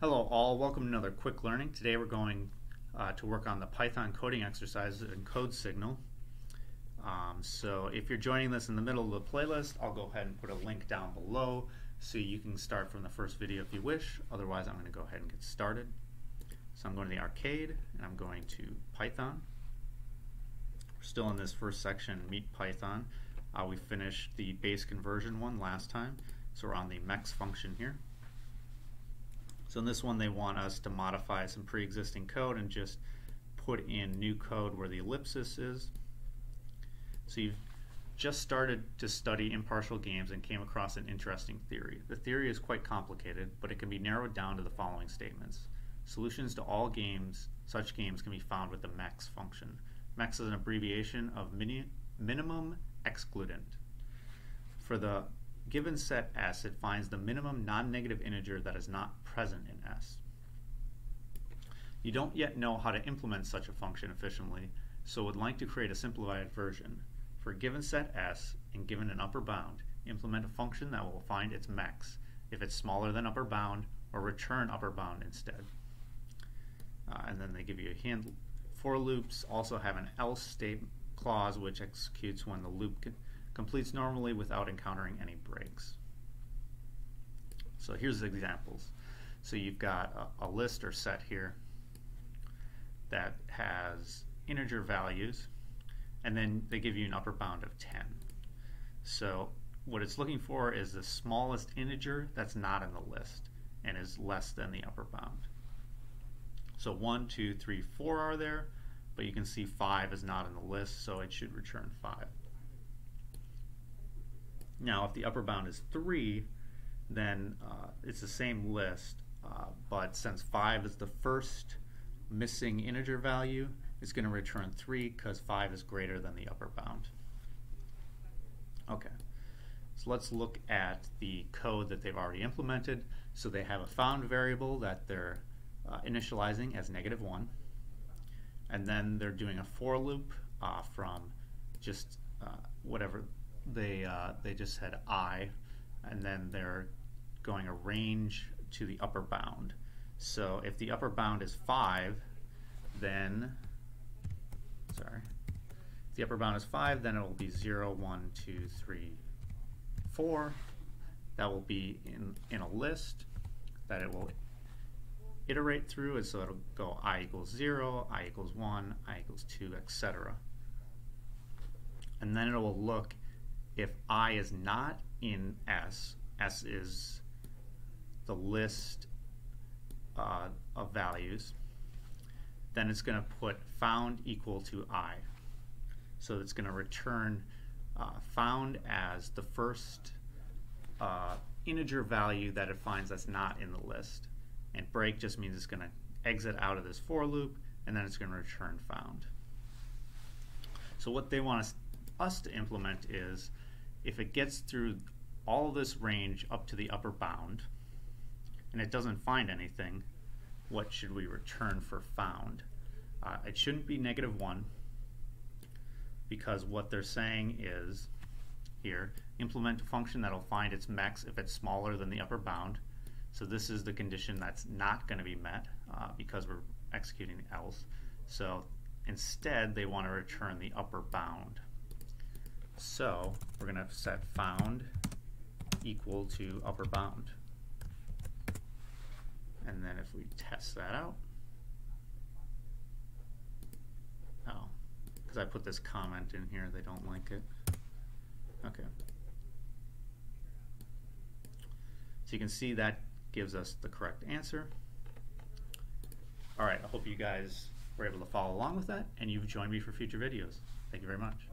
Hello all, welcome to another quick learning. Today we're going uh, to work on the Python coding exercises in CodeSignal. Um, so if you're joining this in the middle of the playlist, I'll go ahead and put a link down below so you can start from the first video if you wish. Otherwise I'm going to go ahead and get started. So I'm going to the arcade and I'm going to Python. We're still in this first section, Meet Python. Uh, we finished the base conversion one last time, so we're on the MEX function here. So in this one they want us to modify some pre-existing code and just put in new code where the ellipsis is. So you've just started to study impartial games and came across an interesting theory. The theory is quite complicated, but it can be narrowed down to the following statements. Solutions to all games, such games can be found with the mex function. Mex is an abbreviation of mini, minimum excludant. For the given set S, it finds the minimum non-negative integer that is not present in S. You don't yet know how to implement such a function efficiently, so would like to create a simplified version. For given set S and given an upper bound, implement a function that will find its mex, if it's smaller than upper bound or return upper bound instead. Uh, and then they give you a hand for loops also have an else state clause which executes when the loop completes normally without encountering any breaks. So here's examples. So you've got a, a list or set here that has integer values and then they give you an upper bound of 10. So what it's looking for is the smallest integer that's not in the list and is less than the upper bound. So 1, 2, 3, 4 are there, but you can see 5 is not in the list, so it should return 5. Now, if the upper bound is 3, then uh, it's the same list, uh, but since 5 is the first missing integer value, it's going to return 3 because 5 is greater than the upper bound. Okay, so let's look at the code that they've already implemented. So they have a found variable that they're uh, initializing as negative 1, and then they're doing a for loop uh, from just uh, whatever they uh, they just had i, and then they're going a range to the upper bound. So if the upper bound is five, then sorry, if the upper bound is five, then it will be zero, one, two, three, four. That will be in in a list that it will iterate through, and so it'll go i equals zero, i equals one, i equals two, etc. And then it will look if I is not in S, S is the list uh, of values, then it's going to put found equal to I. So it's going to return uh, found as the first uh, integer value that it finds that's not in the list. And break just means it's going to exit out of this for loop, and then it's going to return found. So what they want us, us to implement is if it gets through all this range up to the upper bound and it doesn't find anything, what should we return for found? Uh, it shouldn't be negative 1 because what they're saying is here, implement a function that'll find its mex if it's smaller than the upper bound. So this is the condition that's not going to be met uh, because we're executing else. So instead, they want to return the upper bound. So we're going to set found equal to upper bound. And then if we test that out, oh, because I put this comment in here, they don't like it. Okay. So you can see that gives us the correct answer. All right, I hope you guys were able to follow along with that and you've joined me for future videos. Thank you very much.